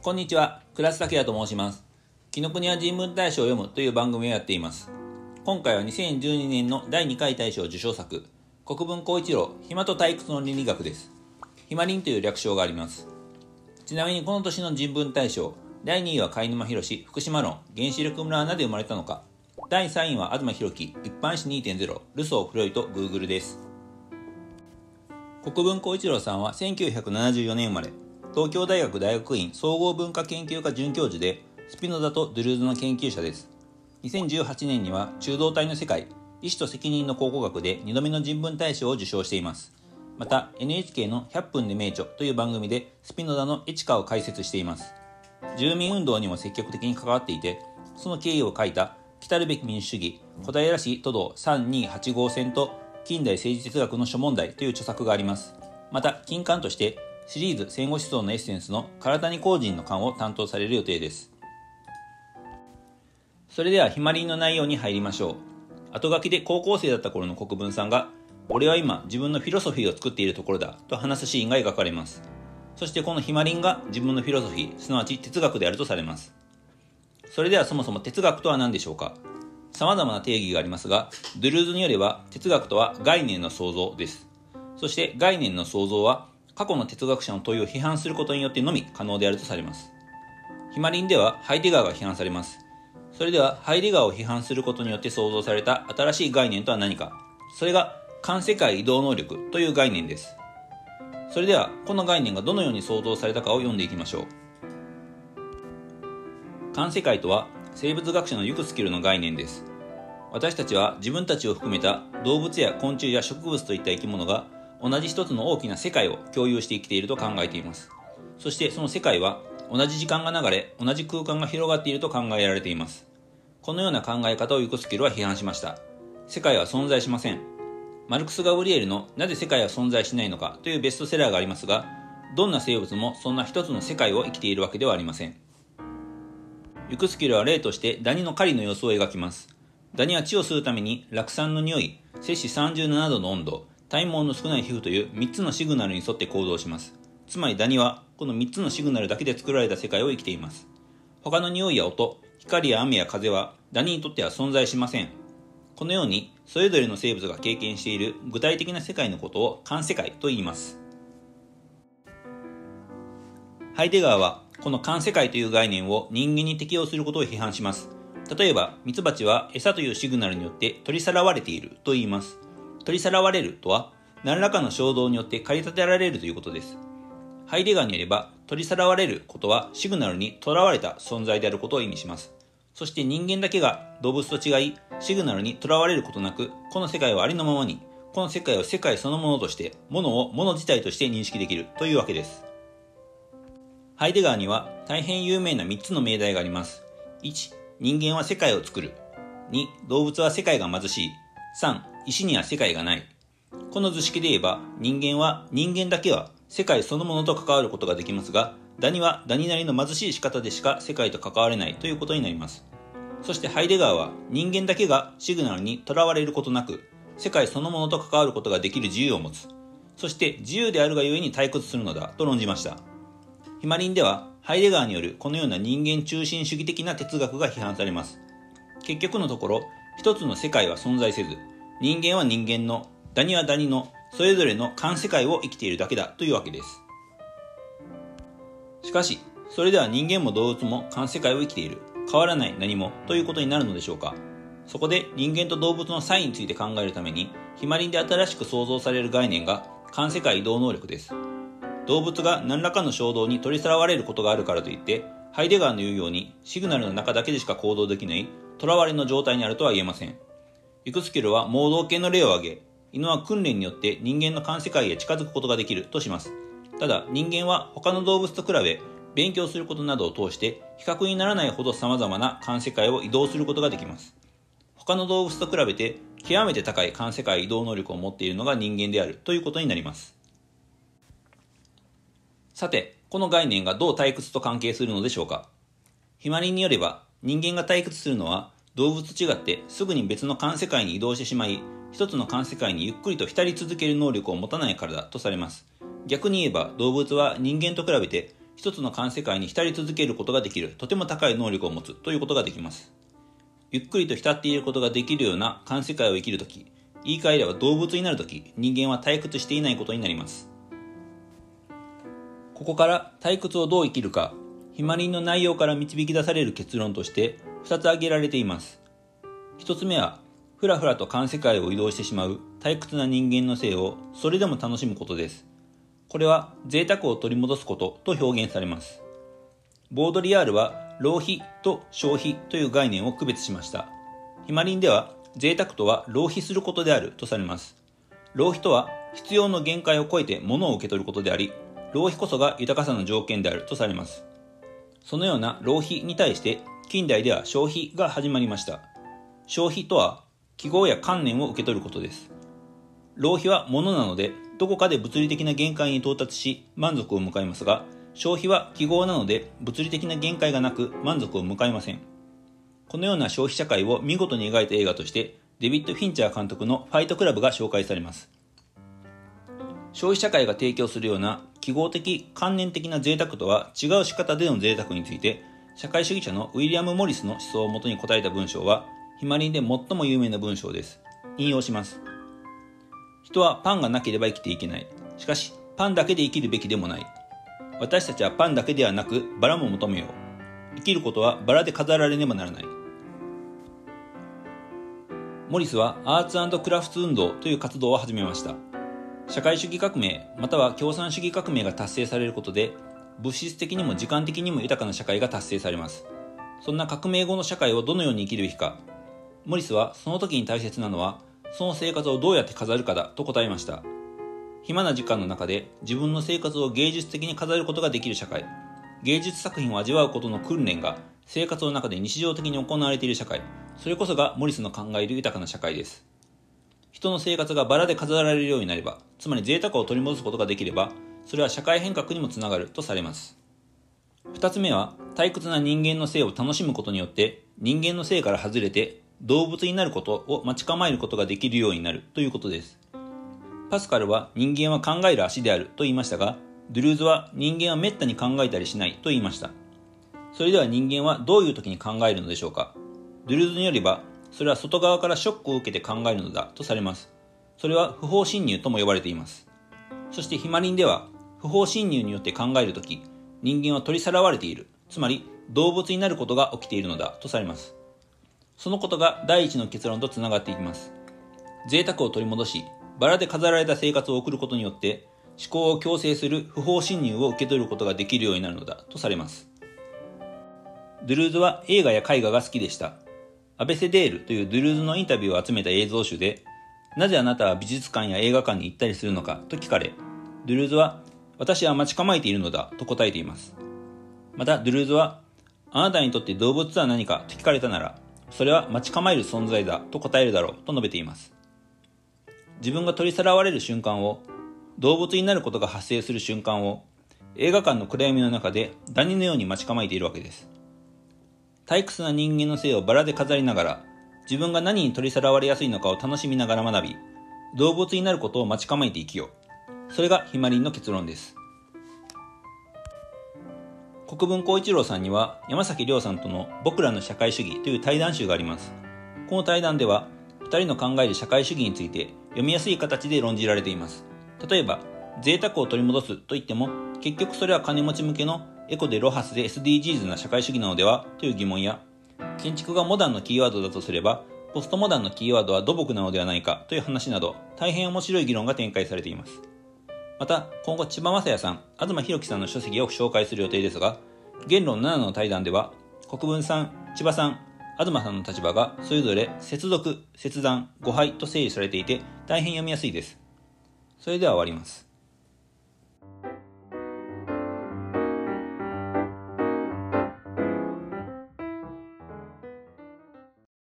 こんにちは、倉津拓也と申します。紀ノ国屋人文大賞を読むという番組をやっています。今回は2012年の第2回大賞受賞作、国分光一郎、暇と退屈の倫理学です。暇倫という略称があります。ちなみにこの年の人文大賞、第2位は貝沼博福島論、原子力村はなぜ生まれたのか。第3位は東博樹、一般史2.0、ルソー・フロイト、グーグルです。国分光一郎さんは1974年生まれ、東京大学大学院総合文化研究科准教授で、スピノザとドゥルーズの研究者です。2018年には中道体の世界、意志と責任の考古学で2度目の人文大賞を受賞しています。また NHK の100分で名著という番組でスピノザのエチカを解説しています。住民運動にも積極的に関わっていて、その経緯を書いた来るべき民主主義、小平市都道328号線と近代政治哲学の諸問題という著作があります。また、金刊としてシリーズ戦後思想のエッセンスの唐谷公人の刊を担当される予定です。それでは、ひまりんの内容に入りましょう。後書きで高校生だった頃の国分さんが、俺は今自分のフィロソフィーを作っているところだと話すシーンが描かれます。そしてこのひまりんが自分のフィロソフィー、すなわち哲学であるとされます。それではそもそも哲学とは何でしょうか？様々な定義がありますが、ドゥルーズによれば哲学とは概念の創造です。そして概念の創造は過去の哲学者の問いを批判することによってのみ可能であるとされます。ヒマリンではハイデガーが批判されます。それではハイデガーを批判することによって創造された新しい概念とは何かそれが環世界移動能力という概念です。それではこの概念がどのように創造されたかを読んでいきましょう。環世界とは生物学者のユクスキルの概念です。私たちは自分たちを含めた動物や昆虫や植物といった生き物が同じ一つの大きな世界を共有して生きていると考えています。そしてその世界は同じ時間が流れ、同じ空間が広がっていると考えられています。このような考え方をユクスキルは批判しました。世界は存在しません。マルクス・ガブリエルのなぜ世界は存在しないのかというベストセラーがありますが、どんな生物もそんな一つの世界を生きているわけではありません。ユクスキルは例としてダニの狩りの様子を描きます。ダニは血を吸うために酪酸の匂い、摂氏37度の温度、体毛の少ない皮膚という3つのシグナルに沿って行動します。つまりダニはこの3つのシグナルだけで作られた世界を生きています。他の匂いや音、光や雨や風はダニにとっては存在しません。このようにそれぞれの生物が経験している具体的な世界のことを環世界と言います。ハイデガーはこの環世界という概念を人間に適用することを批判します。例えば、ミツバチは餌というシグナルによって取りさらわれていると言います。取りさらわれるとは、何らかの衝動によって駆り立てられるということです。ハイデガーによれば、取りさらわれることはシグナルにとらわれた存在であることを意味します。そして人間だけが動物と違い、シグナルにとらわれることなく、この世界はありのままに、この世界を世界そのものとして、ものをもの自体として認識できるというわけです。ハイデガーには大変有名な3つの命題があります。1、人間は世界を作る。2、動物は世界が貧しい。3、石には世界がない。この図式で言えば、人間は人間だけは世界そのものと関わることができますが、ダニはダニなりの貧しい仕方でしか世界と関われないということになります。そしてハイデガーは人間だけがシグナルにとらわれることなく、世界そのものと関わることができる自由を持つ。そして自由であるがゆえに退屈するのだと論じました。ヒマリンではハイデガーによるこのような人間中心主義的な哲学が批判されます。結局のところ、一つの世界は存在せず、人間は人間の、ダニはダニの、それぞれの環世界を生きているだけだというわけです。しかし、それでは人間も動物も環世界を生きている、変わらない何もということになるのでしょうか。そこで人間と動物の差異について考えるために、ヒマリンで新しく創造される概念が環世界移動能力です。動物が何らかの衝動に取りさらわれることがあるからといって、ハイデガーの言うようにシグナルの中だけでしか行動できない囚われの状態にあるとは言えません。ユクスキュルは盲導系の例を挙げ、犬は訓練によって人間の環世界へ近づくことができるとします。ただ人間は他の動物と比べ勉強することなどを通して比較にならないほど様々な環世界を移動することができます。他の動物と比べて極めて高い環世界移動能力を持っているのが人間であるということになります。さて、この概念がどう退屈と関係するのでしょうかヒマリンによれば、人間が退屈するのは、動物と違ってすぐに別の環世界に移動してしまい、一つの環世界にゆっくりと浸り続ける能力を持たないからだとされます。逆に言えば、動物は人間と比べて、一つの環世界に浸り続けることができるとても高い能力を持つということができます。ゆっくりと浸っていることができるような環世界を生きるとき、言い換えれば動物になるとき、人間は退屈していないことになります。ここから退屈をどう生きるか、ヒマリンの内容から導き出される結論として2つ挙げられています。1つ目は、ふらふらと環世界を移動してしまう退屈な人間の性をそれでも楽しむことです。これは贅沢を取り戻すことと表現されます。ボードリアールは浪費と消費という概念を区別しました。ヒマリンでは贅沢とは浪費することであるとされます。浪費とは必要の限界を超えて物を受け取ることであり、浪費こそが豊かさの条件であるとされます。そのような浪費に対して近代では消費が始まりました。消費とは記号や観念を受け取ることです。浪費は物なので、どこかで物理的な限界に到達し満足を迎えますが、消費は記号なので物理的な限界がなく満足を迎えません。このような消費社会を見事に描いた映画として、デビッド・フィンチャー監督のファイトクラブが紹介されます。消費社会が提供するような記号的、観念的な贅沢とは違う仕方での贅沢について、社会主義者のウィリアム・モリスの思想をもとに答えた文章は、ヒマリンで最も有名な文章です。引用します。人はパンがなければ生きていけない。しかし、パンだけで生きるべきでもない。私たちはパンだけではなく、バラも求めよう。生きることはバラで飾られねばならない。モリスはアーツクラフト運動という活動を始めました。社会主義革命、または共産主義革命が達成されることで、物質的にも時間的にも豊かな社会が達成されます。そんな革命後の社会をどのように生きるべきか、モリスはその時に大切なのは、その生活をどうやって飾るかだと答えました。暇な時間の中で自分の生活を芸術的に飾ることができる社会。芸術作品を味わうことの訓練が生活の中で日常的に行われている社会。それこそがモリスの考える豊かな社会です。人の生活がバラで飾られるようになれば、つまり贅沢を取り戻すことができれば、それは社会変革にもつながるとされます。二つ目は、退屈な人間の性を楽しむことによって、人間の性から外れて動物になることを待ち構えることができるようになるということです。パスカルは人間は考える足であると言いましたが、ドゥルーズは人間は滅多に考えたりしないと言いました。それでは人間はどういう時に考えるのでしょうかドゥルーズによれば、それは外側からショックを受けて考えるのだとされます。それは不法侵入とも呼ばれています。そしてヒマリンでは、不法侵入によって考えるとき、人間は取り去らわれている、つまり動物になることが起きているのだとされます。そのことが第一の結論とつながっていきます。贅沢を取り戻し、バラで飾られた生活を送ることによって、思考を強制する不法侵入を受け取ることができるようになるのだとされます。ドゥルーズは映画や絵画が好きでした。アベセデールというドゥルーズのインタビューを集めた映像集で、なぜあなたは美術館や映画館に行ったりするのかと聞かれ、ドゥルーズは、私は待ち構えているのだと答えています。また、ドゥルーズは、あなたにとって動物は何かと聞かれたなら、それは待ち構える存在だと答えるだろうと述べています。自分が取りさらわれる瞬間を、動物になることが発生する瞬間を、映画館の暗闇の中でダニのように待ち構えているわけです。退屈な人間の性をバラで飾りながら、自分が何に取りさらわれやすいのかを楽しみながら学び、動物になることを待ち構えて生きよう。それがヒマリンの結論です。国分光一郎さんには山崎亮さんとの僕らの社会主義という対談集があります。この対談では、二人の考える社会主義について読みやすい形で論じられています。例えば、贅沢を取り戻すと言っても、結局それは金持ち向けのエコでロハスで SDGs な社会主義なのではという疑問や、建築がモダンのキーワードだとすれば、ポストモダンのキーワードは土木なのではないかという話など、大変面白い議論が展開されています。また、今後千葉雅也さん、東博樹さんの書籍を紹介する予定ですが、言論7の対談では、国分さん、千葉さん、東さんの立場がそれぞれ接続、切断、誤配と整理されていて大変読みやすいです。それでは終わります。